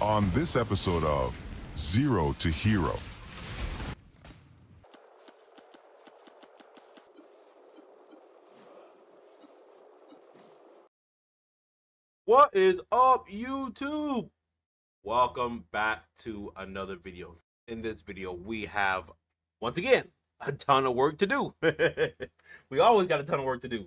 On this episode of Zero to Hero. What is up, YouTube? Welcome back to another video. In this video, we have, once again, a ton of work to do. we always got a ton of work to do.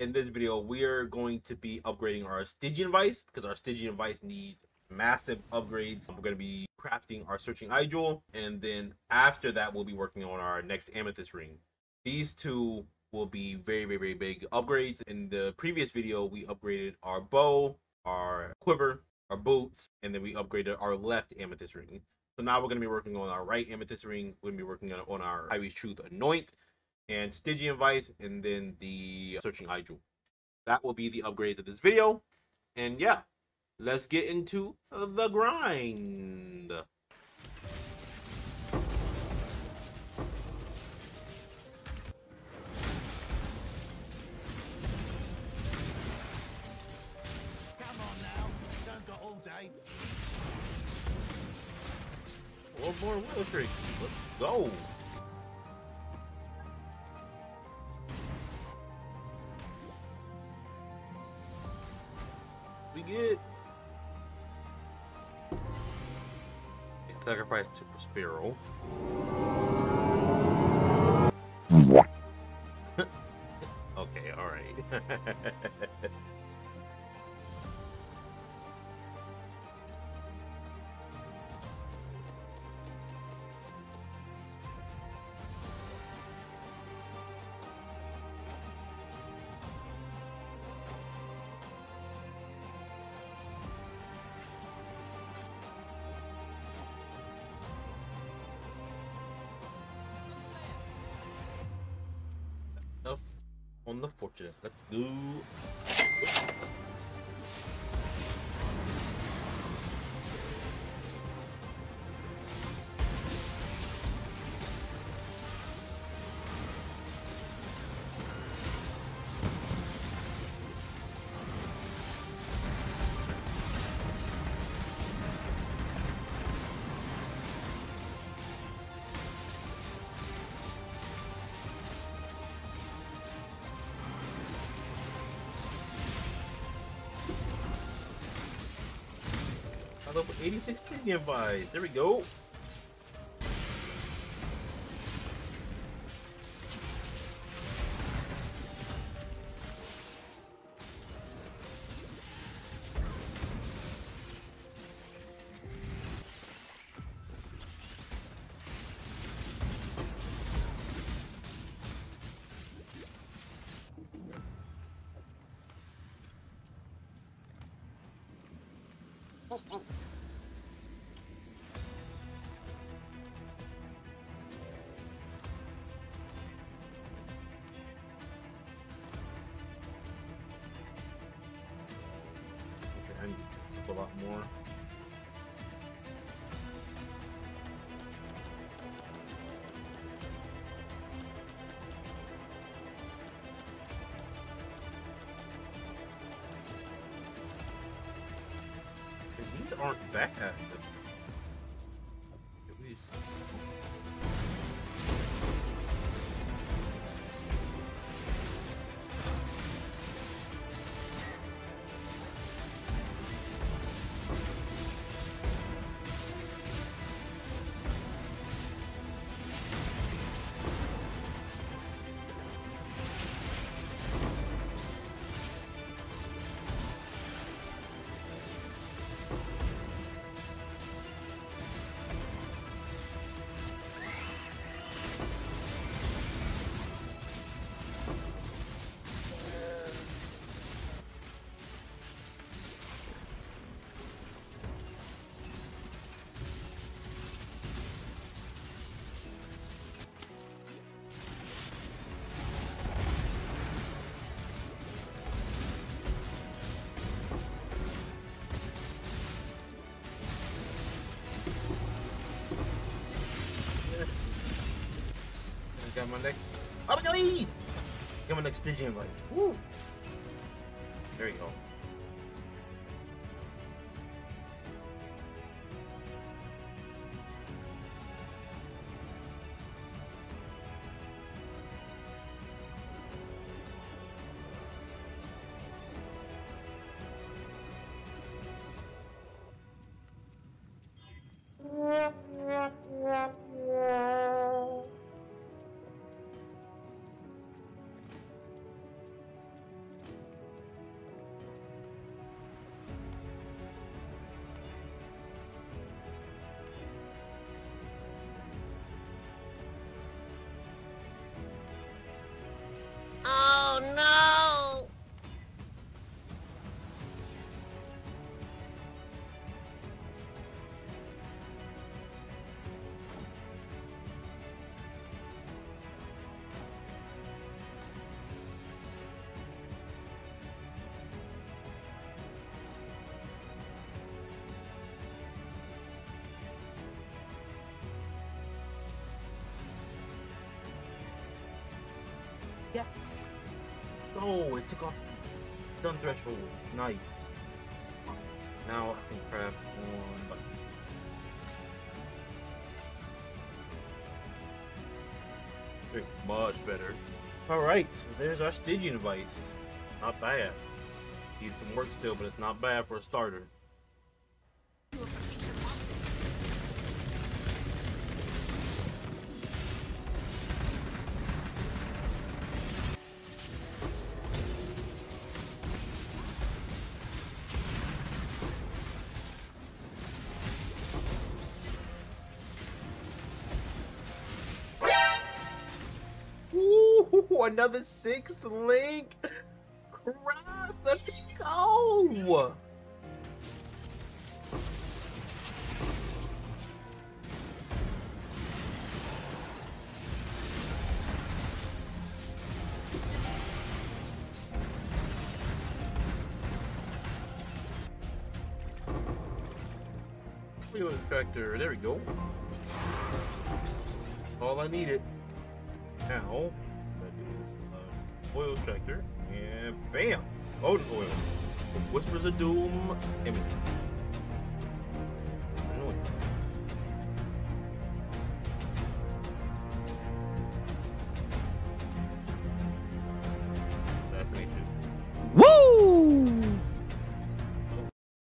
In this video, we are going to be upgrading our Stygian Vice because our Stygian Vice need massive upgrades. We're going to be crafting our Searching Eye Jewel, and then after that, we'll be working on our next Amethyst Ring. These two will be very, very, very big upgrades. In the previous video, we upgraded our bow, our quiver, our boots, and then we upgraded our left amethyst ring. So now we're going to be working on our right amethyst ring. We're going to be working on, on our Ivy's Truth Anoint and Stygian Vice, and then the Searching Eye Jewel. That will be the upgrades of this video. And yeah, let's get into the grind. Come on now, don't got all day. One more Willow Tree. Let's go. We get sacrifice to Prospero. okay, alright. on the fortunate. Let's go. Love 86 Kenya vibes. There we go. Okay, more. These aren't bad. Got my next. Oh, no! Got my next Stygian Vice. Woo! There you go. Yes. Oh, it took off stun thresholds. Nice. Now I can craft one button. Much better. Alright, so there's our Stygian Vice. Not bad. Needs some work still, but it's not bad for a starter. Another six link. Crap, let's go. Wheel tractor, there we go. All I needed. Now, oil extractor, and bam! Golden oil. Whispers of Doom image. Annoying. Woo!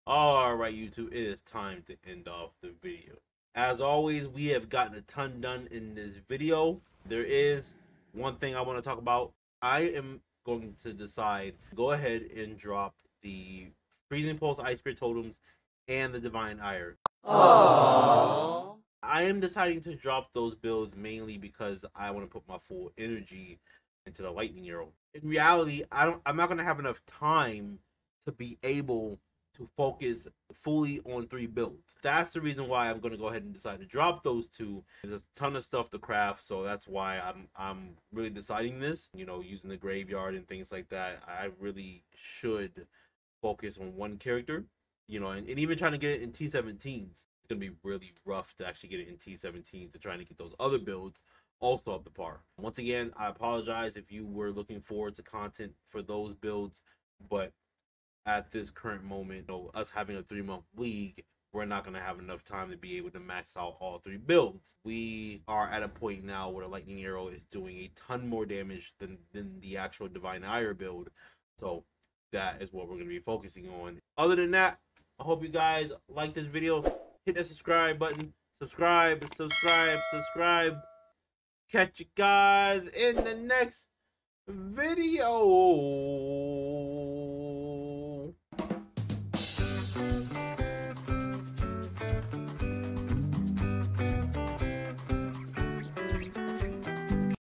Alright, YouTube, it is time to end off the video. As always, we have gotten a ton done in this video. There is one thing I want to talk about. I am going to decide, go ahead and drop the Freezing Pulse Ice Spirit Totems and the Divine Ire. Aww. I am deciding to drop those builds mainly because I want to put my full energy into the lightning arrow. In reality, I don't I'm not gonna have enough time to be able to focus fully on three builds. That's the reason why I'm gonna go ahead and decide to drop those two. There's a ton of stuff to craft, so that's why I'm I'm really deciding this. You know, using the graveyard and things like that. I really should focus on one character. You know, and, and even trying to get it in T17s it's gonna be really rough to actually get it in T17 to trying to get those other builds also up to par. Once again, I apologize if you were looking forward to content for those builds, but at this current moment, you know, us having a three month league, we're not gonna have enough time to be able to max out all three builds. We are at a point now where the lightning arrow is doing a ton more damage than than the actual divine ire build. So that is what we're gonna be focusing on. Other than that, I hope you guys like this video hit that subscribe button. Subscribe, subscribe, subscribe. Catch you guys in the next video.